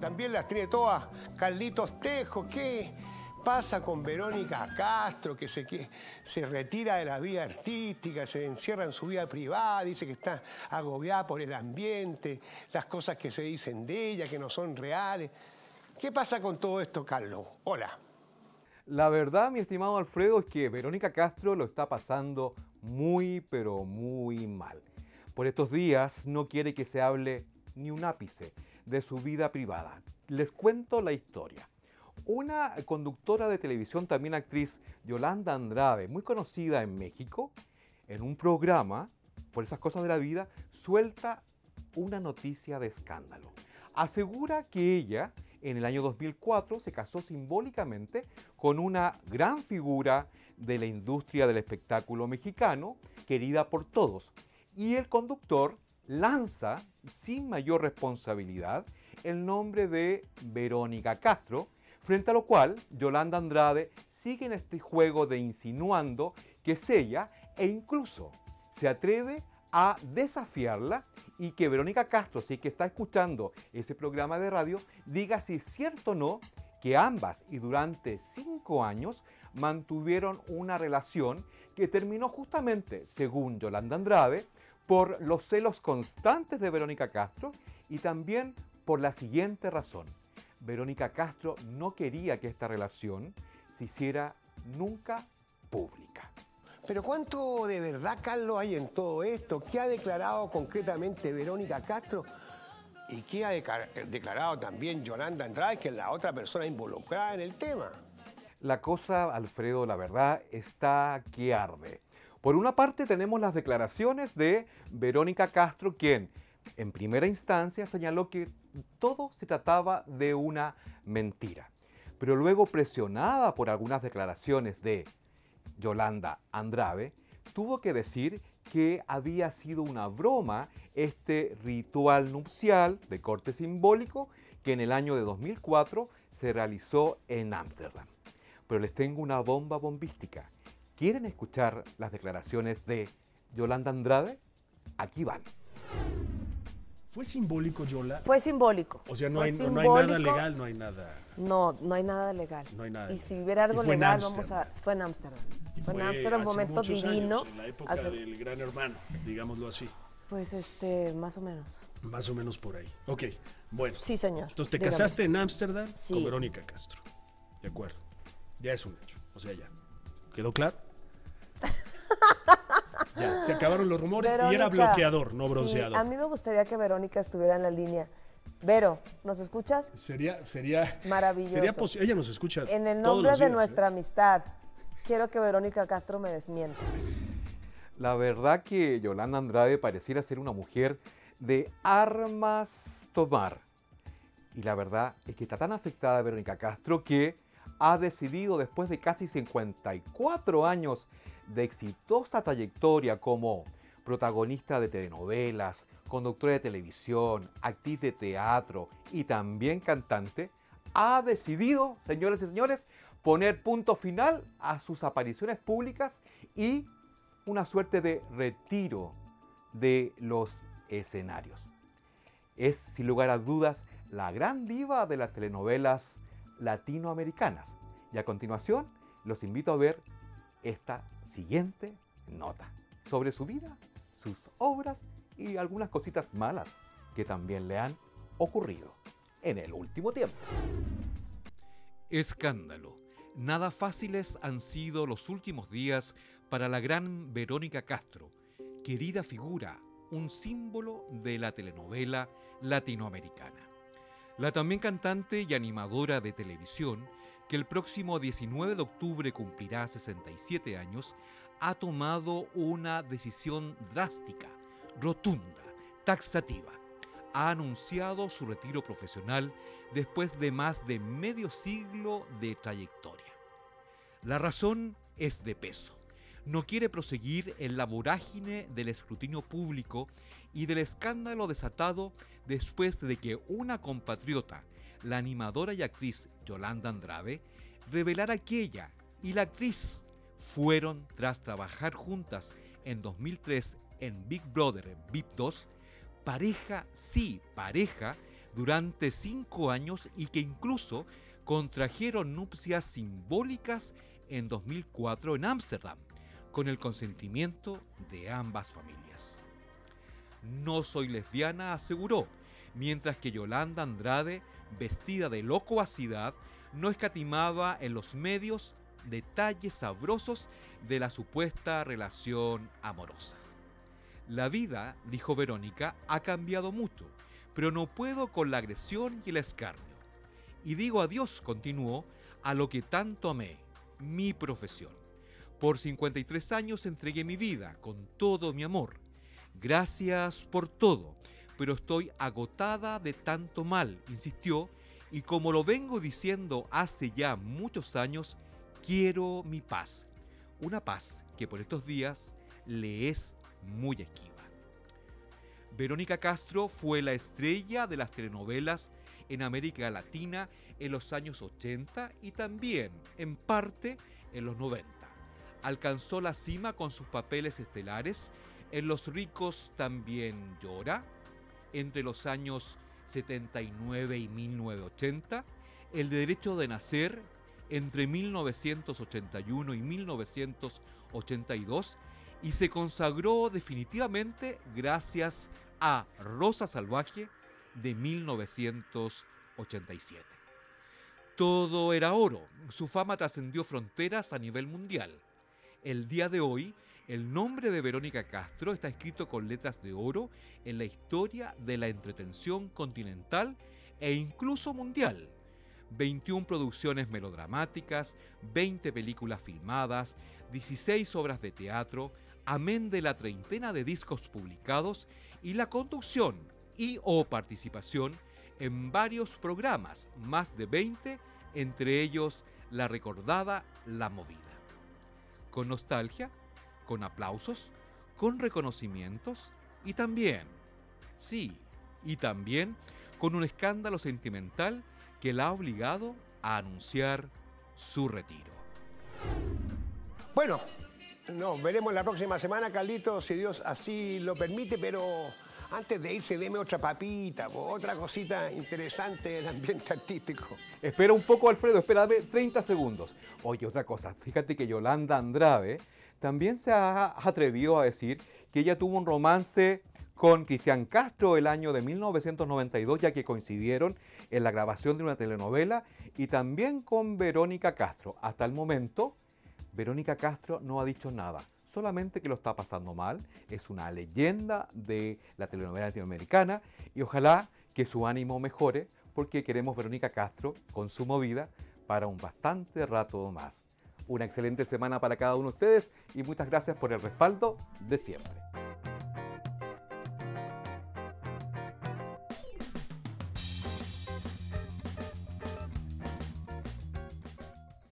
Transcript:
también las tiene todas Carlitos Tejo. ¿Qué pasa con Verónica Castro, que se, que se retira de la vida artística, se encierra en su vida privada, dice que está agobiada por el ambiente, las cosas que se dicen de ella, que no son reales? ¿Qué pasa con todo esto, Carlos? Hola. La verdad, mi estimado Alfredo, es que Verónica Castro lo está pasando muy, pero muy mal. Por estos días no quiere que se hable ni un ápice de su vida privada. Les cuento la historia. Una conductora de televisión, también actriz, Yolanda Andrade, muy conocida en México, en un programa, por esas cosas de la vida, suelta una noticia de escándalo. Asegura que ella, en el año 2004, se casó simbólicamente con una gran figura de la industria del espectáculo mexicano, querida por todos. Y el conductor lanza, sin mayor responsabilidad, el nombre de Verónica Castro, frente a lo cual Yolanda Andrade sigue en este juego de insinuando que es ella e incluso se atreve a desafiarla y que Verónica Castro, si que está escuchando ese programa de radio, diga si es cierto o no que ambas y durante cinco años mantuvieron una relación que terminó justamente, según Yolanda Andrade, por los celos constantes de Verónica Castro y también por la siguiente razón. Verónica Castro no quería que esta relación se hiciera nunca pública. Pero ¿cuánto de verdad, Carlos, hay en todo esto? ¿Qué ha declarado concretamente Verónica Castro? ¿Y qué ha declarado también Yolanda Andrade, que es la otra persona involucrada en el tema? La cosa, Alfredo, la verdad, está que arde. Por una parte tenemos las declaraciones de Verónica Castro, quien en primera instancia señaló que todo se trataba de una mentira. Pero luego, presionada por algunas declaraciones de Yolanda Andrade, tuvo que decir que había sido una broma este ritual nupcial de corte simbólico que en el año de 2004 se realizó en Ámsterdam. Pero les tengo una bomba bombística. ¿Quieren escuchar las declaraciones de Yolanda Andrade? Aquí van. ¿Fue simbólico, Yola? Fue simbólico. O sea, no, hay, no hay nada legal, no hay nada. No, no hay nada legal. No hay nada Y legal. si hubiera algo legal, vamos a. Fue en Ámsterdam. Fue en Ámsterdam, un momento divino. años, en la época hace- del gran hermano, digámoslo así. Pues este, más o menos. Más o menos por ahí. Ok, bueno. Sí, señor. Entonces te Dígame. casaste en Ámsterdam Sí. con Verónica Castro. De acuerdo. Ya es un hecho. O sea, ya. ¿Quedó claro? ya, se acabaron los rumores y era bloqueador, no sí, bronceador. a mí me gustaría que Verónica estuviera en la línea. Vero, ¿nos escuchas? Sería, sería, Maravilloso. sería Ella nos escucha. En el todos nombre de ¿eh? nuestra amistad, quiero que Verónica Castro me desmienta. La verdad que Yolanda Andrade pareciera ser una mujer de armas tomar. Y la verdad es que está tan afectada Verónica Castro que ha decidido después de casi 54 años de exitosa trayectoria como protagonista de telenovelas, conductora de televisión, actriz de teatro y también cantante, ha decidido, señores y señores, poner punto final a sus apariciones públicas y una suerte de retiro de los escenarios. Es, sin lugar a dudas, la gran diva de las telenovelas latinoamericanas. Y a continuación, los invito a ver esta siguiente nota sobre su vida, sus obras y algunas cositas malas que también le han ocurrido en el último tiempo. Escándalo. Nada fáciles han sido los últimos días para la gran Verónica Castro, querida figura, un símbolo de la telenovela latinoamericana. La también cantante y animadora de televisión, que el próximo 19 de octubre cumplirá 67 años, ha tomado una decisión drástica, rotunda, taxativa. Ha anunciado su retiro profesional después de más de medio siglo de trayectoria. La razón es de peso. No quiere proseguir en la vorágine del escrutinio público y del escándalo desatado después de que una compatriota, la animadora y actriz Yolanda Andrade, revelara que ella y la actriz fueron, tras trabajar juntas en 2003 en Big Brother VIP 2, pareja, sí, pareja, durante cinco años y que incluso contrajeron nupcias simbólicas en 2004 en Ámsterdam, con el consentimiento de ambas familias. No soy lesbiana, aseguró, mientras que Yolanda Andrade, vestida de locuacidad, no escatimaba en los medios detalles sabrosos de la supuesta relación amorosa. La vida, dijo Verónica, ha cambiado mucho, pero no puedo con la agresión y el escarnio. Y digo adiós, continuó, a lo que tanto amé, mi profesión. Por 53 años entregué mi vida con todo mi amor. Gracias por todo, pero estoy agotada de tanto mal, insistió, y como lo vengo diciendo hace ya muchos años, quiero mi paz. Una paz que por estos días le es muy esquiva. Verónica Castro fue la estrella de las telenovelas en América Latina en los años 80 y también, en parte, en los 90. Alcanzó la cima con sus papeles estelares en Los ricos también llora, entre los años 79 y 1980, El derecho de nacer, entre 1981 y 1982, y se consagró definitivamente gracias a Rosa Salvaje de 1987. Todo era oro, su fama trascendió fronteras a nivel mundial. El día de hoy, el nombre de Verónica Castro está escrito con letras de oro en la historia de la entretención continental e incluso mundial. 21 producciones melodramáticas, 20 películas filmadas, 16 obras de teatro, amén de la treintena de discos publicados y la conducción y o participación en varios programas, más de 20, entre ellos la recordada La Movida. Con nostalgia, con aplausos, con reconocimientos y también, sí, y también con un escándalo sentimental que la ha obligado a anunciar su retiro. Bueno, nos veremos la próxima semana, Carlito, si Dios así lo permite, pero antes de irse, deme otra papita, otra cosita interesante del ambiente artístico. Espera un poco, Alfredo, espérame 30 segundos. Oye, otra cosa, fíjate que Yolanda Andrade también se ha atrevido a decir que ella tuvo un romance con Cristian Castro el año de 1992, ya que coincidieron en la grabación de una telenovela, y también con Verónica Castro. Hasta el momento, Verónica Castro no ha dicho nada solamente que lo está pasando mal, es una leyenda de la telenovela latinoamericana y ojalá que su ánimo mejore porque queremos Verónica Castro con su movida para un bastante rato más. Una excelente semana para cada uno de ustedes y muchas gracias por el respaldo de siempre.